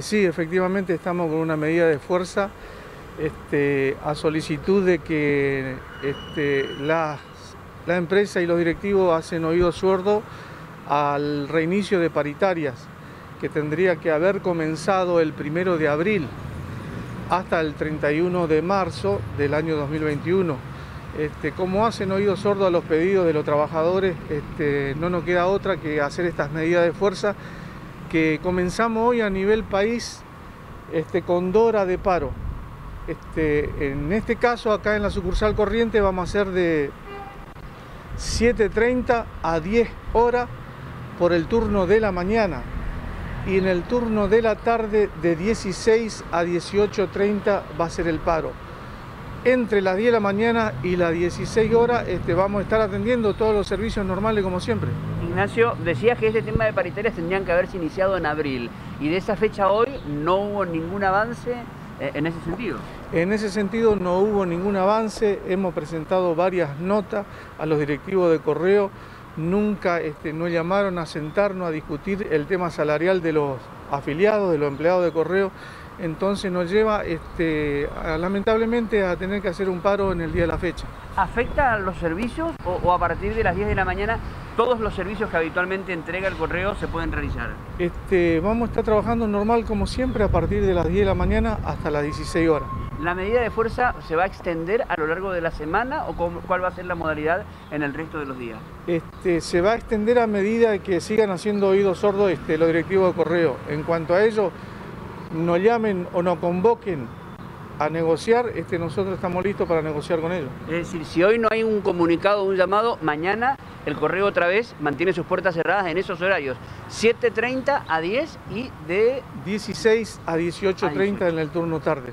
Sí, efectivamente estamos con una medida de fuerza este, a solicitud de que este, la, la empresa y los directivos hacen oído sordo al reinicio de paritarias que tendría que haber comenzado el primero de abril hasta el 31 de marzo del año 2021. Este, como hacen oído sordo a los pedidos de los trabajadores, este, no nos queda otra que hacer estas medidas de fuerza que comenzamos hoy a nivel país este, con Dora de paro. Este, en este caso, acá en la sucursal corriente, vamos a hacer de 7.30 a 10 horas por el turno de la mañana y en el turno de la tarde de 16 a 18.30 va a ser el paro. Entre las 10 de la mañana y las 16 horas este, vamos a estar atendiendo todos los servicios normales como siempre. Ignacio, decías que este tema de paritarias tendrían que haberse iniciado en abril y de esa fecha hoy no hubo ningún avance eh, en ese sentido. En ese sentido no hubo ningún avance, hemos presentado varias notas a los directivos de correo, nunca este, nos llamaron a sentarnos a discutir el tema salarial de los afiliados, de los empleados de correo, entonces nos lleva este, lamentablemente a tener que hacer un paro en el día de la fecha. ¿Afecta a los servicios o, a partir de las 10 de la mañana todos los servicios que habitualmente entrega el correo se pueden realizar? Este, vamos a estar trabajando normal como siempre a partir de las 10 de la mañana hasta las 16 horas. ¿La medida de fuerza se va a extender a lo largo de la semana o cuál va a ser la modalidad en el resto de los días? Este, se va a extender a medida que sigan haciendo oídos sordos este, los directivos de correo. En cuanto a ello, nos llamen o nos convoquen a negociar, este, nosotros estamos listos para negociar con ellos. Es decir, si hoy no hay un comunicado, un llamado, mañana el correo otra vez mantiene sus puertas cerradas en esos horarios, 7.30 a 10 y de... 16 a 18.30 en el turno tarde.